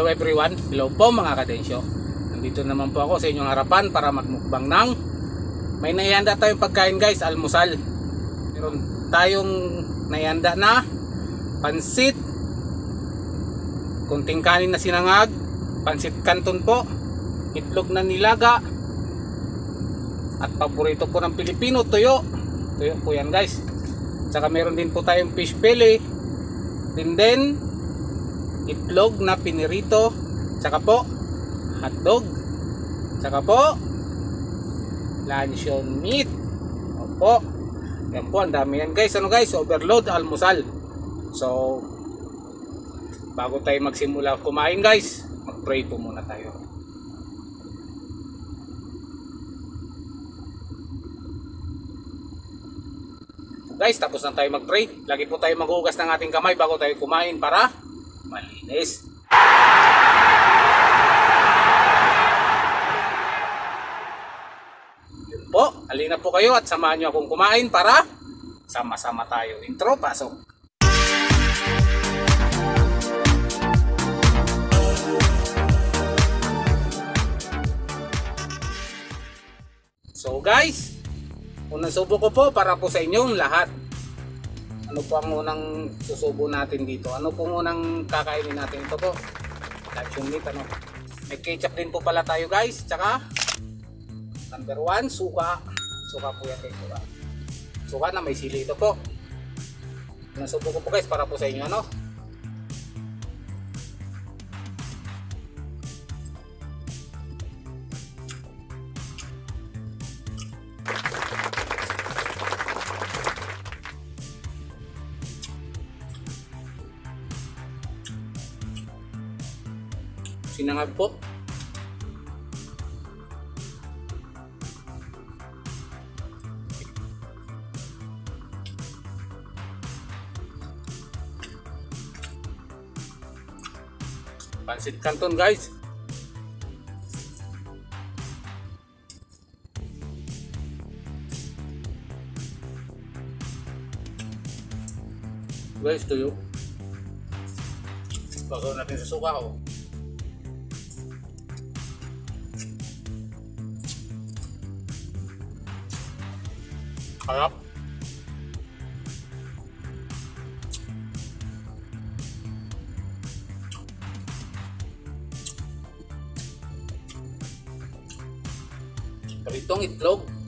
Hello everyone. Hello po mga kadensyo. Nandito naman po ako sa inyong harapan para magmukbang ng may naihanda tayong pagkain guys, almusal. Meron tayong naihanda na pansit, kunting kanin na sinangag, pansit kanton po, itlog na nilaga, at paborito po ng Pilipino, tuyo. Tuyo po yan guys. Tsaka meron din po tayong fish belly, din itlog na pinirito tsaka po hotdog tsaka po luncheon meat. Opo. Yan po ang dami yan. Guys ano guys? Overload almusal. So bago tayo magsimula kumain guys mag pray po muna tayo. Guys tapos na tayo mag pray lagi po tayo maghugas ng ating kamay bago tayo kumain para malinis. Yun po, halina po kayo at samahan nyo akong kumain para sama-sama tayo. Intro, pasok. So guys, unang subo ko po para po sa inyong lahat ano po ang unang susubo natin dito? Ano po unang kakainin natin? Ito po. Luncheon meat ano. May ketchup din po pala tayo guys. Tsaka number one, suka. Suka po yan guys. Suka. Suka na may sili ito po. Nasubo ko po guys para po sa inyo ano. Sinangag po. Pansit Canton guys. Guys, tuyo. Bago natin sa suka oh. Harap. Pritong itlog.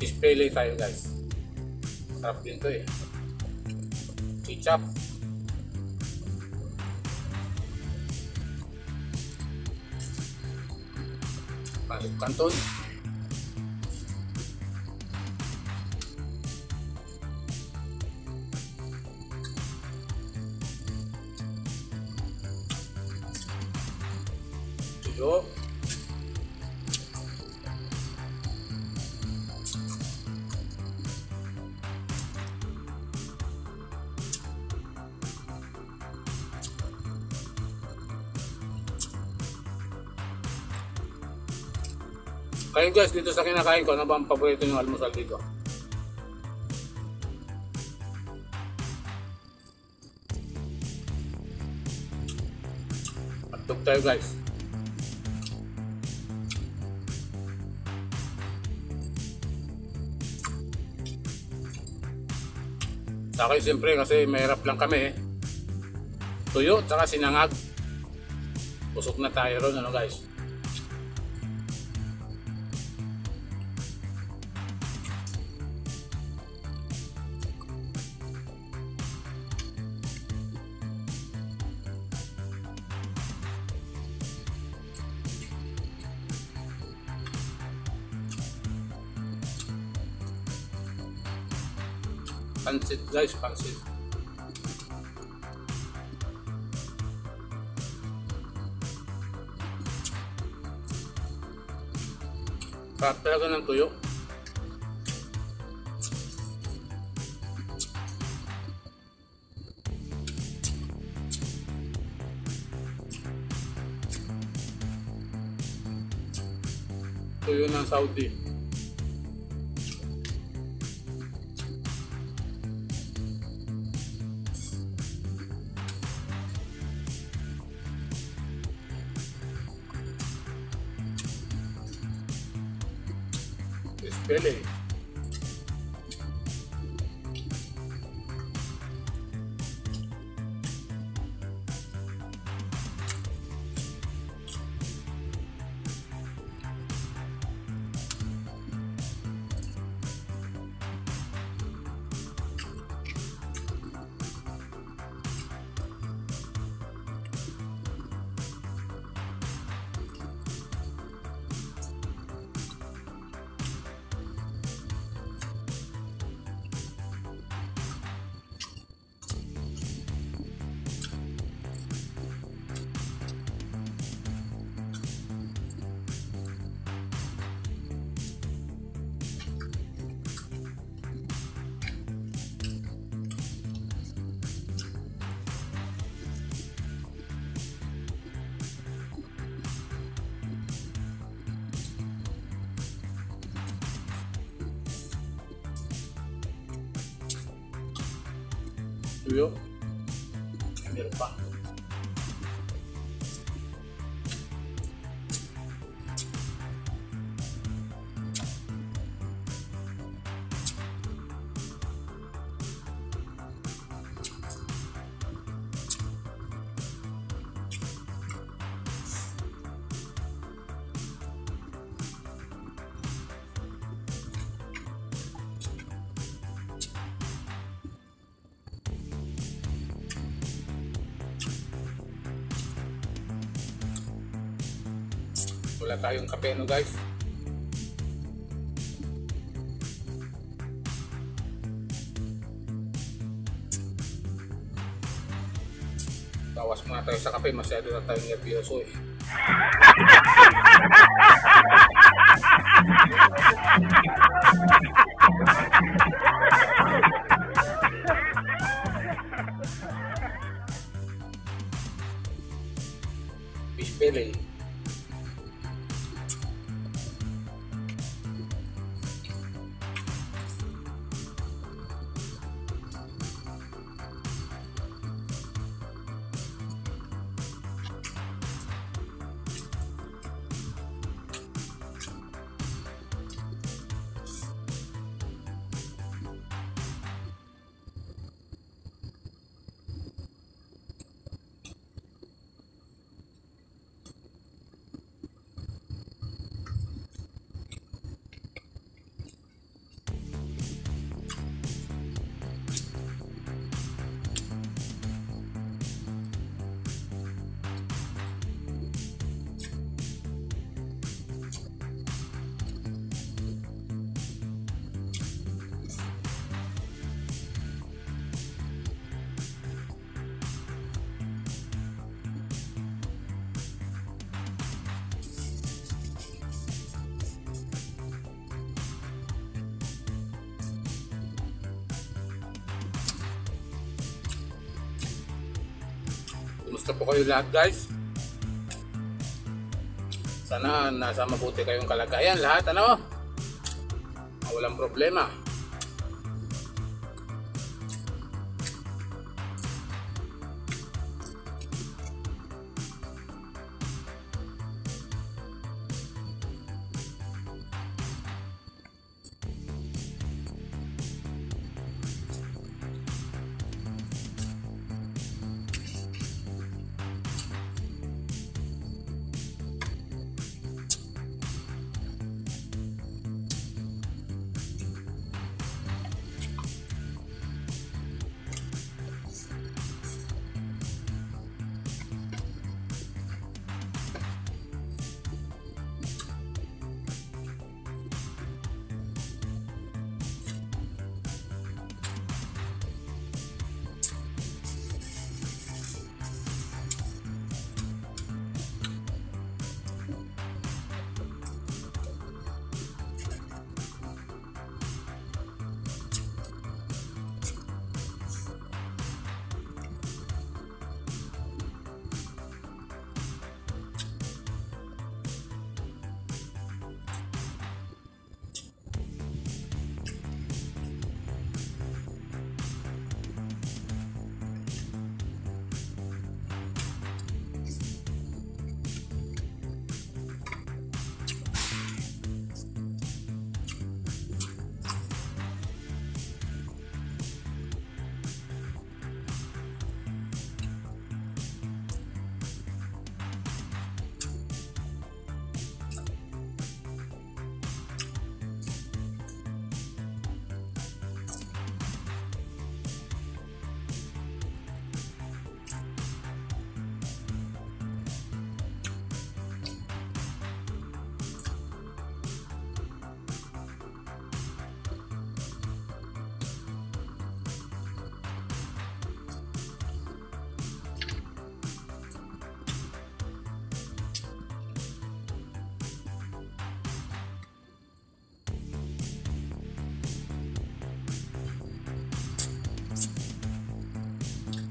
Fish fillet tayo guys. Sarap din to eh. Ketchup. Pasok kanton. Tuyo. Kayo guys, dito sa kinakain ko, ano ba ang paborito yung almusal dito? Hotdog tayo guys. Sa akin siyempre kasi mahirap lang kami eh. Tuyo, tsaka sinangag. Pusok na tayo ron, ano guys. Pansit guys, pansit. Sarap talaga ng tuyo. Tuyo ng Saudi. Beleza. Espele. Tuyo. Meron pa. Wala tayong kape no guys. Bawas muna tayo sa kape, masyado na tayong nervyoso eh. Kumusta po kayo lahat guys? Sana nasa mabuti kayong kalagayan lahat ano? Walang problema.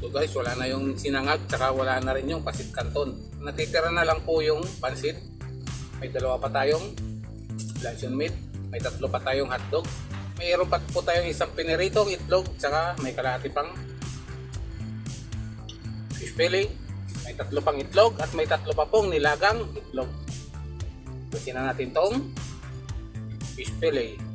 So guys, wala na yung sinangag, tsaka wala na rin yung pasit canton. Natitira na lang po yung pansit. May dalawa pa tayong luncheon meat. May tatlo pa tayong hotdog. Mayroon pa po tayong isang piniritong itlog, tsaka may kalahati pang fish fillet. May tatlo pang itlog at may tatlo pa pong nilagang itlog. Kasi na natin tong fish fillet.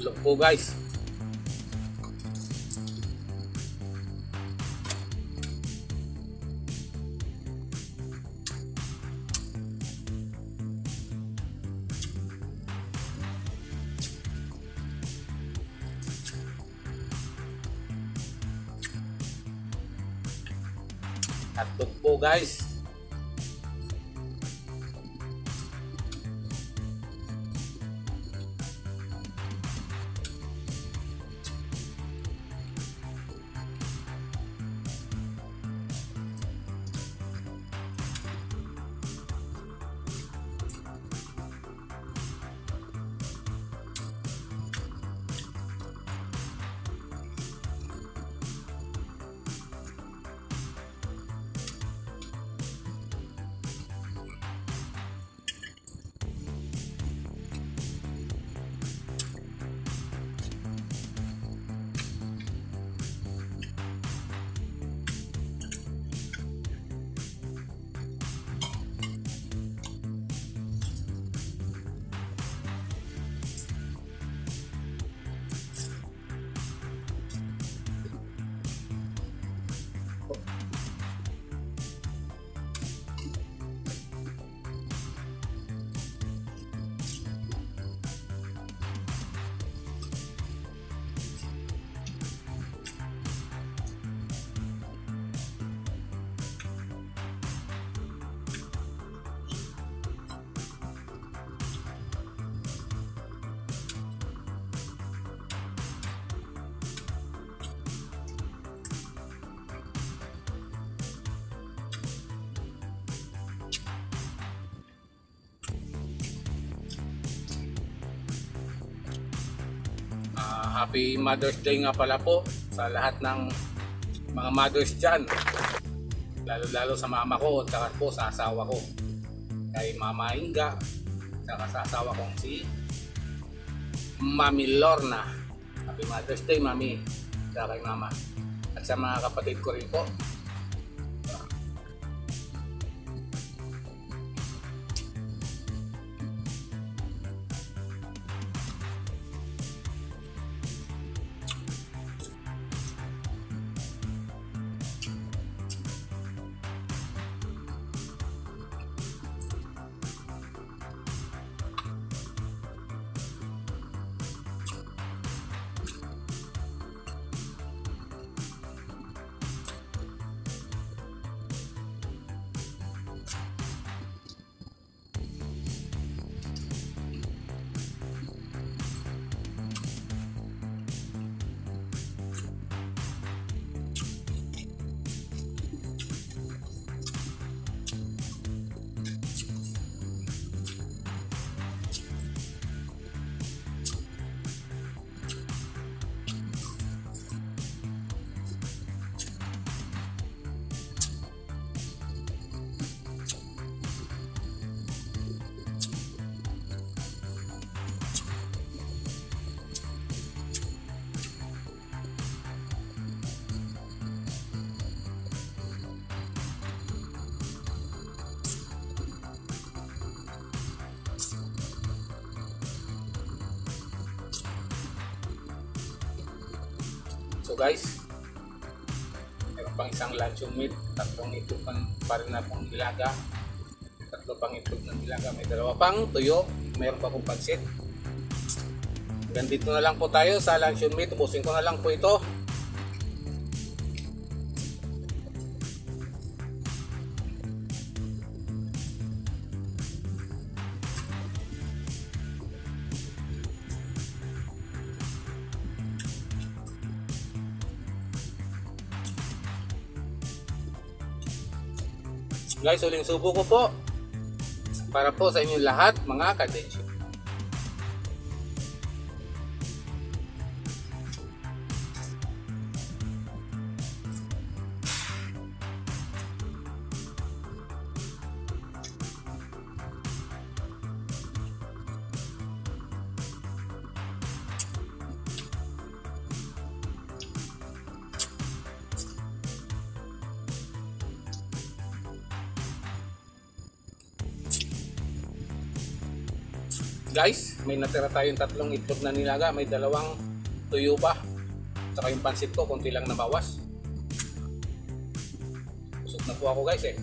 Itlog po guys. Hotdog po guys. Happy Mother's Day nga pala po sa lahat ng mga mothers dyan. Lalo-lalo sa mama ko at po sa asawa ko. Kay Mama Inga at sa asawa kong si Mami Lorna. Happy Mother's Day, Mami. Sa kay Mama. At sa mga kapatid ko rin po. So guys, meron pang isang luncheon meat, tatlong itlog pa, pa rin na pong nilaga, tatlo pang itlog ng nilaga, may dalawa pang tuyo, meron pa pong pansit. Hanggang na lang po tayo sa luncheon meat, ubusin ko na lang po ito. Guys, uling subo ko po. Para po sa inyong lahat, mga kadensyo. Guys, may natira tayong tatlong itlog na nilaga. May dalawang tuyo pa. Saka yung pansit ko, konti lang nabawas. Busog na po ako guys eh.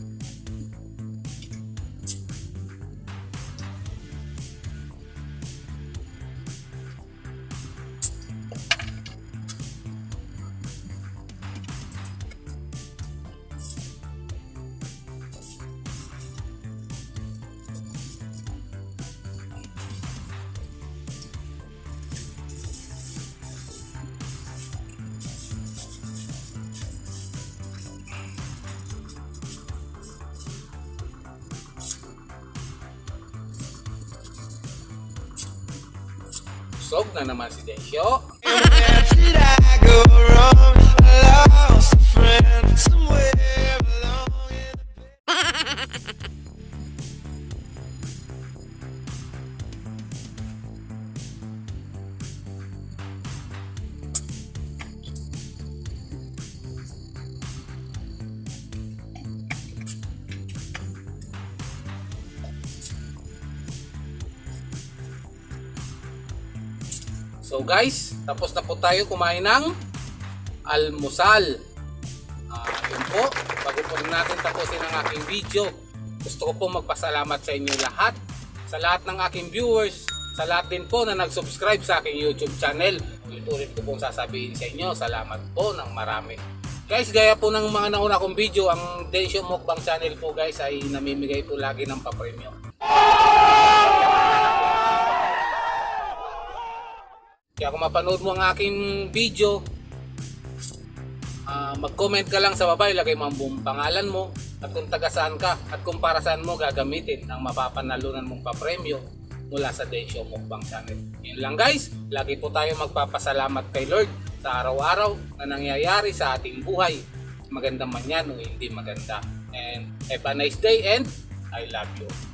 Busog na naman si Densyo. So guys, tapos na po tayo kumain ng almusal. Ah, yun po, bago po natin tapusin ang aking video, gusto ko po magpasalamat sa inyo lahat, sa lahat ng aking viewers, sa lahat din po na nag-subscribe sa aking YouTube channel. Ulit-ulit ko pong sasabihin sa inyo, salamat po ng marami. Guys, gaya po ng mga nauna kong video, ang Densyo Mukbang channel po guys ay namimigay po lagi ng papremyo. Kaya kung mapanood mo ang aking video, ah, mag-comment ka lang sa baba, ilagay mo ang buong pangalan mo at kung taga saan ka at kung para saan mo gagamitin ang mapapanalunan mong papremyo mula sa Densyo Mukbang Channel. Yun lang guys, lagi po tayo magpapasalamat kay Lord sa araw-araw na nangyayari sa ating buhay. Maganda man yan o hindi maganda. And have a nice day and I love you.